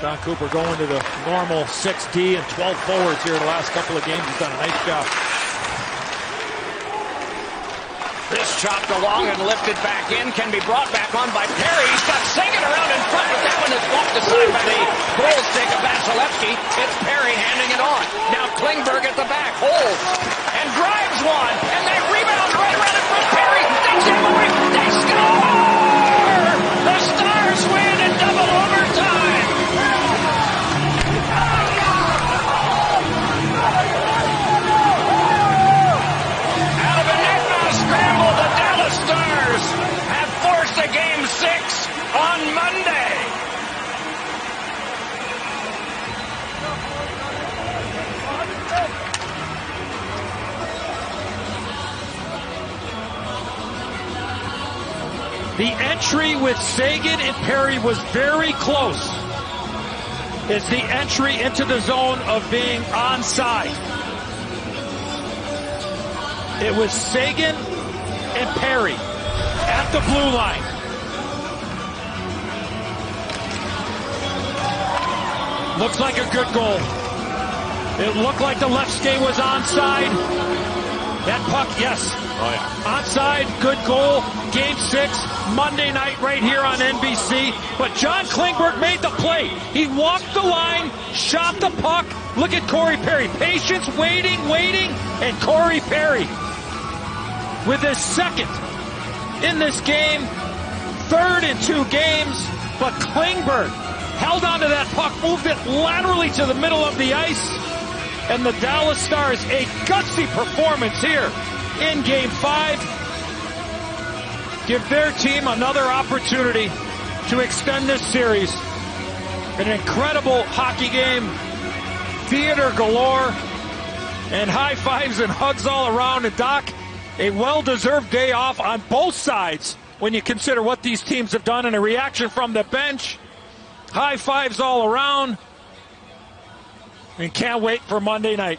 Jon Cooper going to the normal 6D and 12 forwards here the last couple of games. He's done a nice job. This chopped along and lifted back in can be brought back on by Perry. He's got Seguin around in front, but that one is walked aside by the goal stick of Vasilevskiy. It's Perry handing it on. Now Klingberg at the back holds and The entry with Seguin and Perry was very close. It's the entry into the zone of being onside. It was Seguin and Perry at the blue line. Looks like a good goal. It looked like the left skate was onside. That puck, yes. Oh yeah. Onside, good goal. Game six, Monday night right here on NBC. But John Klingberg made the play. He walked the line, shot the puck. Look at Corey Perry. Patience, waiting, waiting. And Corey Perry with his second in this game, third in two games. But Klingberg held onto that puck, moved it laterally to the middle of the ice. And the Dallas Stars, a gutsy performance here in game five. Give their team another opportunity to extend this series. An incredible hockey game, theater galore, and high fives and hugs all around. And Doc, a well-deserved day off on both sides when you consider what these teams have done and a reaction from the bench. High fives all around. And can't wait for Monday night.